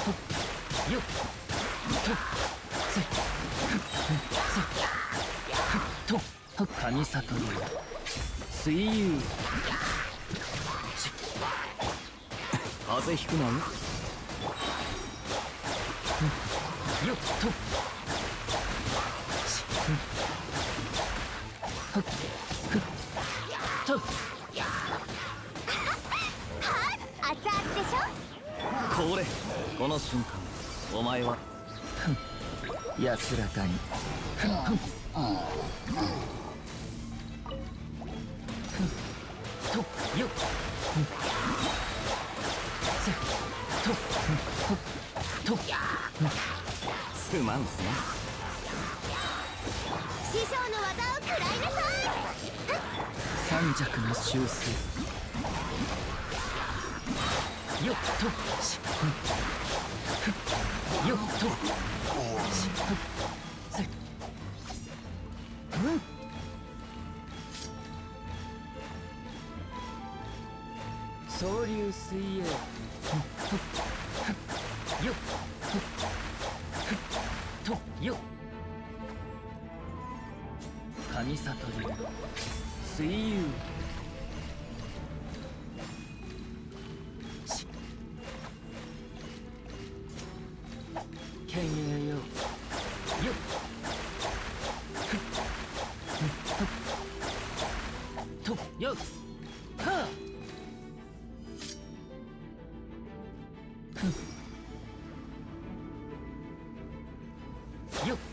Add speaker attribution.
Speaker 1: よっと神里流水遊風邪ひくなよよっとふっふっとこれ。この瞬間お前は安らかに。とよっととすまん。すな
Speaker 2: 師匠の技を食らいなさい
Speaker 1: 三尺の修正よっとしふん。ふん。よっとしふん。せうん。総流水泳よっとよ神里流水遊剣へよ。よとよはあよっ。